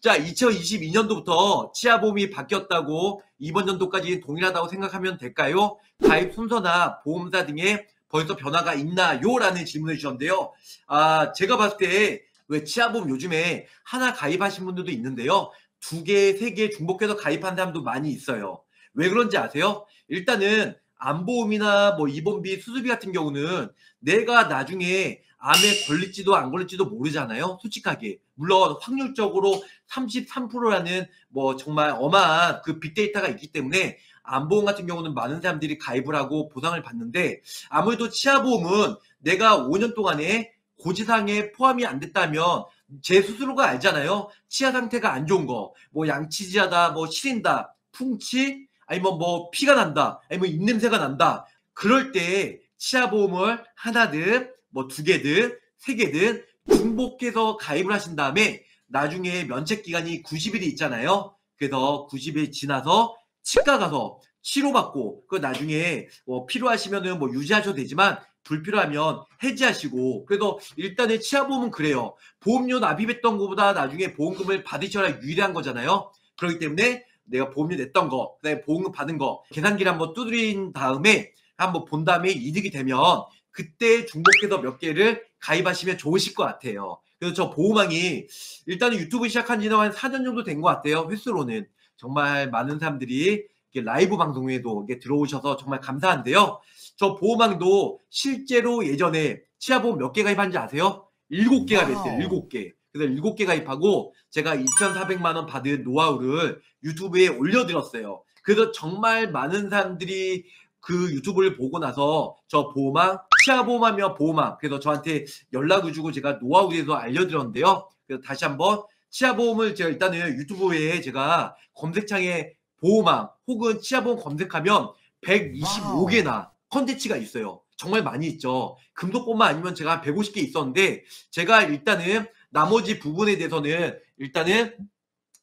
자, 2022년도부터 치아보험이 바뀌었다고 이번 연도까지 동일하다고 생각하면 될까요? 가입 순서나 보험사 등에 벌써 변화가 있나요? 라는 질문을 주셨는데요. 아, 제가 봤을 때 왜 치아보험 요즘에 하나 가입하신 분들도 있는데요. 두 개, 세 개 중복해서 가입한 사람도 많이 있어요. 왜 그런지 아세요? 일단은 암보험이나 뭐 입원비, 수술비 같은 경우는 내가 나중에 암에 걸릴지도 안 걸릴지도 모르잖아요. 솔직하게. 물론 확률적으로 33%라는 뭐 정말 어마한 그 빅데이터가 있기 때문에 암보험 같은 경우는 많은 사람들이 가입을 하고 보상을 받는데 아무래도 치아보험은 내가 5년 동안에 고지상에 포함이 안 됐다면 제 스스로가 알잖아요. 치아 상태가 안 좋은 거, 뭐 양치지하다, 뭐 시린다, 풍치, 아니면 뭐 피가 난다, 아니면 입냄새가 난다. 그럴 때 치아 보험을 하나든 뭐 두 개든 세 개든 중복해서 가입을 하신 다음에 나중에 면책 기간이 90일이 있잖아요. 그래서 90일 지나서 치과 가서 치료받고 그 나중에 뭐 필요하시면은 뭐 유지하셔도 되지만 불필요하면 해지하시고 그래서 일단은 치아보험은 그래요. 보험료 납입했던 것보다 나중에 보험금을 받으셔야 유리한 거잖아요. 그렇기 때문에 내가 보험료 냈던 거, 그다음에 보험금 받은 거 계산기를 한번 두드린 다음에 한번 본 다음에 이득이 되면 그때 중복해서 몇 개를 가입하시면 좋으실 것 같아요. 그래서 저 보호망이 일단은 유튜브 시작한 지는 한 4년 정도 된 것 같아요. 횟수로는 정말 많은 사람들이 라이브 방송에도 들어오셔서 정말 감사한데요. 저 보호망도 실제로 예전에 치아보험 몇 개 가입한지 아세요? 7개가 됐어요. 7개. 그래서 7개 가입하고 제가 2,400만 원 받은 노하우를 유튜브에 올려드렸어요. 그래서 정말 많은 사람들이 그 유튜브를 보고 나서 저 보호망, 치아보험하며 보호망 그래서 저한테 연락을 주고 제가 노하우에서 알려드렸는데요. 그래서 다시 한번 치아 보험을 제가 일단은 유튜브에 제가 검색창에 보호망 혹은 치아 보험 검색하면 125개나 컨텐츠가 있어요. 정말 많이 있죠. 금도뿐만 아니면 제가 150개 있었는데 제가 일단은 나머지 부분에 대해서는 일단은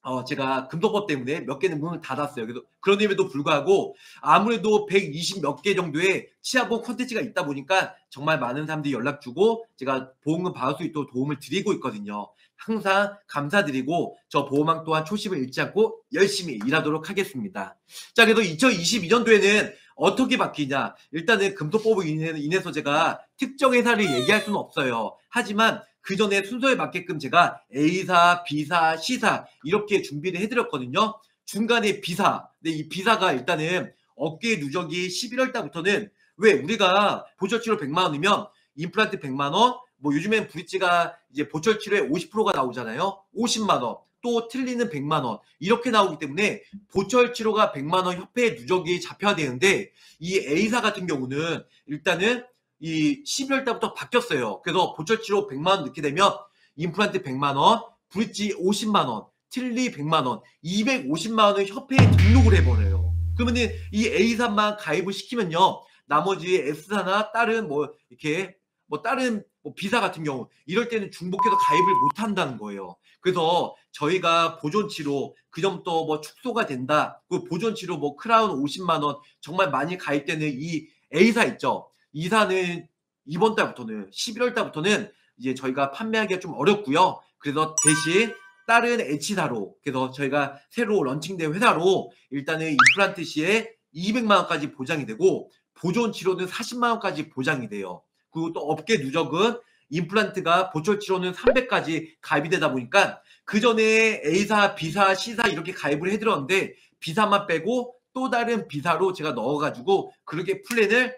어, 제가 금도법 때문에 몇 개는 문을 닫았어요. 그래서 그런임에도 불구하고 아무래도 120 몇 개 정도의 치아보험 콘텐츠가 있다 보니까 정말 많은 사람들이 연락 주고 제가 보험금 받을 수 있도록 도움을 드리고 있거든요. 항상 감사드리고 저 보험왕 또한 초심을 잃지 않고 열심히 일하도록 하겠습니다. 자, 그래서 2022년도에는 어떻게 바뀌냐? 일단은 금토법으로 인해서 제가 특정 회사를 얘기할 수는 없어요. 하지만 그 전에 순서에 맞게끔 제가 A사, B사, C사 이렇게 준비를 해드렸거든요. 중간에 B사. 근데 이 B사가 일단은 어깨 누적이 11월 달부터는 왜 우리가 보철 치료 100만 원이면 임플란트 100만 원, 뭐 요즘엔 브릿지가 이제 보철 치료에 50%가 나오잖아요. 50만 원. 또 틀리는 100만 원 이렇게 나오기 때문에 보철 치료가 100만 원 협회 누적이 잡혀야 되는데 이 A사 같은 경우는 일단은 이 12월 달부터 바뀌었어요. 그래서 보철 치료 100만 원 넣게 되면 임플란트 100만 원, 브릿지 50만 원, 틀니 100만 원, 250만 원을 협회에 등록을 해버려요. 그러면은 이 A사만 가입을 시키면요. 나머지 S사나 다른 뭐 이렇게 뭐 다른 뭐 B사 같은 경우 이럴 때는 중복해서 가입을 못 한다는 거예요. 그래서 저희가 보존 치료 그 점부터 뭐 축소가 된다. 그 보존 치료 뭐 크라운 50만 원 정말 많이 가입되는 이 A사 있죠. A사는 이번 달부터는 11월 달부터는 이제 저희가 판매하기가 좀 어렵고요. 그래서 대신 다른 H사로 그래서 저희가 새로 런칭된 회사로 일단은 임플란트 시에 200만 원까지 보장이 되고 보존 치료는 40만 원까지 보장이 돼요. 그리고 또 업계 누적은 임플란트가 보철 치료는 300까지 가입이 되다 보니까 그 전에 A사, B사, C사 이렇게 가입을 해드렸는데 B사만 빼고 또 다른 B사로 제가 넣어가지고 그렇게 플랜을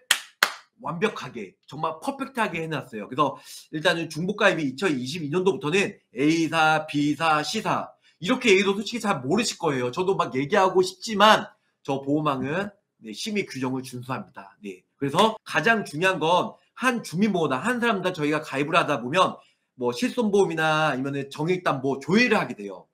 완벽하게 정말 퍼펙트하게 해놨어요. 그래서 일단은 중복가입이 2022년도부터는 A사, B사, C사 이렇게 얘기도 솔직히 잘 모르실 거예요. 저도 막 얘기하고 싶지만 저 보호망은 네, 심의 규정을 준수합니다. 네. 그래서 가장 중요한 건 한 주민보호나 한 사람당 저희가 가입을 하다 보면 뭐 실손보험이나 아니면 정액담보 조회를 하게 돼요.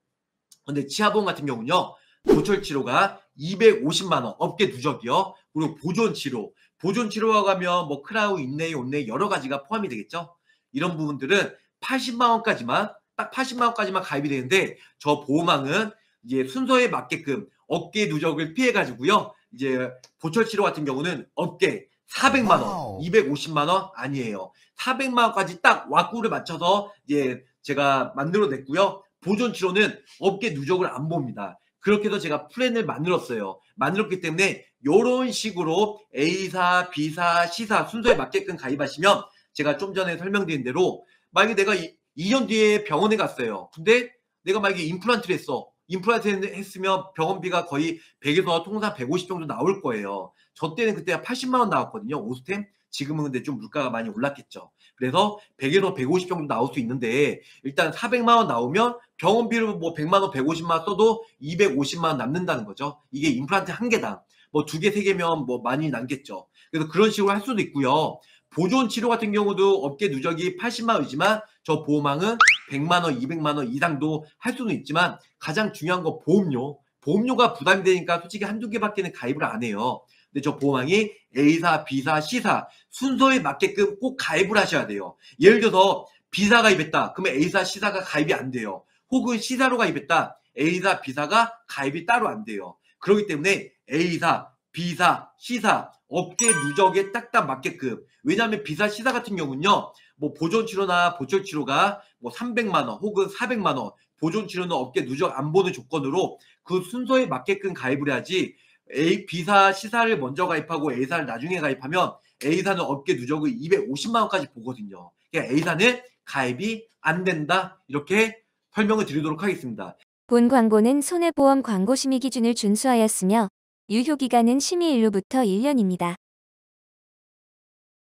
근데 치아보험 같은 경우는요. 보철 치료가 250만 원 업계 누적이요. 그리고 보존 치료 보존 치료와 가면 뭐 크라우, 인네이, 온네이 여러 가지가 포함이 되겠죠. 이런 부분들은 80만 원까지만 딱 80만 원까지만 가입이 되는데 저 보호망은 이제 순서에 맞게끔 어깨 누적을 피해 가지고요. 이제 보철 치료 같은 경우는 어깨 400만 원, 250만 원 아니에요. 400만 원까지 딱 왁구를 맞춰서 이제 제가 만들어냈고요. 보존 치료는 업계 누적을 안 봅니다. 그렇게 해서 제가 플랜을 만들었어요. 만들었기 때문에 이런 식으로 A사, B사, C사 순서에 맞게끔 가입하시면 제가 좀 전에 설명드린 대로 만약에 내가 2년 뒤에 병원에 갔어요. 근데 내가 만약에 임플란트를 했어. 임플란트 했으면 병원비가 거의 100에서 통상 150 정도 나올 거예요. 저 때는 그때 80만 원 나왔거든요. 오스템. 지금은 근데 좀 물가가 많이 올랐겠죠. 그래서 100에서 150 정도 나올 수 있는데 일단 400만 원 나오면 병원비를 뭐 100만 원, 150만 원 써도 250만 원 남는다는 거죠. 이게 임플란트 한 개당 뭐 두 개, 세 개면 뭐 많이 남겠죠. 그래서 그런 식으로 할 수도 있고요. 보존 치료 같은 경우도 업계 누적이 80만 원이지만 저 보험왕은 100만 원, 200만 원 이상도 할 수는 있지만 가장 중요한 건 보험료. 보험료가 부담이 되니까 솔직히 한두 개밖에는 가입을 안 해요. 근데 저 보험왕이 A사, B사, C사 순서에 맞게끔 꼭 가입을 하셔야 돼요. 예를 들어서 B사 가입했다. 그러면 A사, C사가 가입이 안 돼요. 혹은 C사로 가입했다. A사, B사가 가입이 따로 안 돼요. 그렇기 때문에 A사, B사, C사 업계 누적에 딱딱 맞게끔 왜냐하면 B사, C사 같은 경우는요. 뭐 보존 치료나 보철 치료가 뭐 300만 원 혹은 400만 원 보존 치료는 업계 누적 안 보는 조건으로 그 순서에 맞게끔 가입을 해야지 A, B사, C사를 먼저 가입하고 A사를 나중에 가입하면 A사는 업계 누적을 250만 원까지 보거든요. 그러니까 A사는 가입이 안 된다. 이렇게 설명을 드리도록 하겠습니다. 본 광고는 손해보험 광고 심의 기준을 준수하였으며 유효 기간은 심의일로부터 1년입니다.